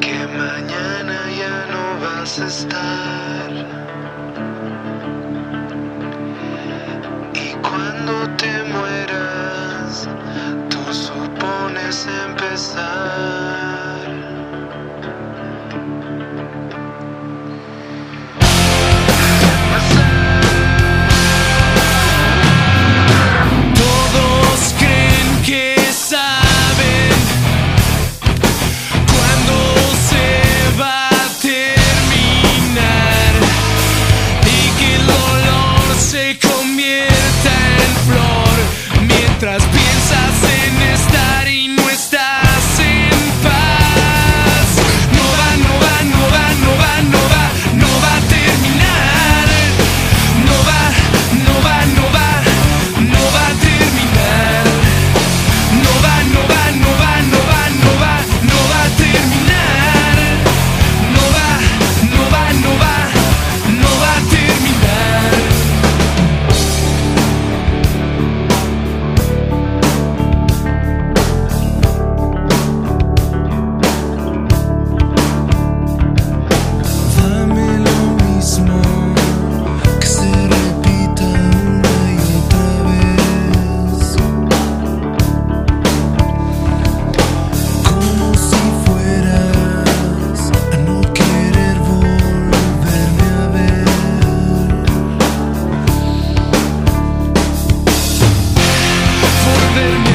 que mañana ya no vas a estar. living